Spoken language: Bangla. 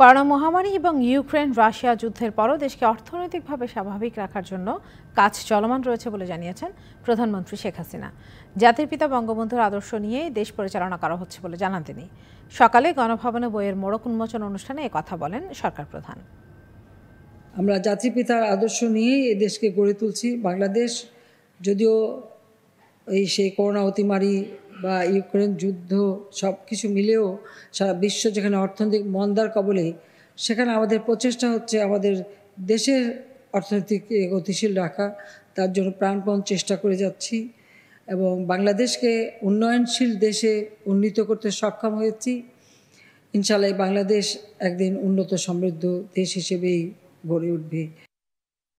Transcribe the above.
করোনা মহামারী এবং ইউক্রেন রাশিয়া যুদ্ধের পরও দেশকে অর্থনৈতিকভাবে স্বাভাবিক রাখার জন্য কাজ চলমান রয়েছে বলে জানিয়েছেন প্রধানমন্ত্রী শেখ হাসিনা। জাতির পিতা বঙ্গবন্ধুর আদর্শ নিয়েই দেশ পরিচালনা করা হচ্ছে বলে জানান তিনি। সকালে গণভবনে বইয়ের মোড়ক উন্মোচন অনুষ্ঠানে কথা বলেন সরকার প্রধান। আমরা জাতির পিতার আদর্শ নিয়েই এ দেশকে গড়ে তুলছি। বাংলাদেশ যদিও এই সেই করোনা অতিমারি বা ইউক্রেন যুদ্ধ সব কিছু মিলেও সারা বিশ্ব যেখানে অর্থনৈতিক মন্দার কবলে, সেখানে আমাদের প্রচেষ্টা হচ্ছে আমাদের দেশের অর্থনৈতিক গতিশীল রাখা। তার জন্য প্রাণপণ চেষ্টা করে যাচ্ছি এবং বাংলাদেশকে উন্নয়নশীল দেশে উন্নীত করতে সক্ষম হয়েছি। ইনশাল্লাহ বাংলাদেশ একদিন উন্নত সমৃদ্ধ দেশ হিসেবেই গড়ে উঠবে।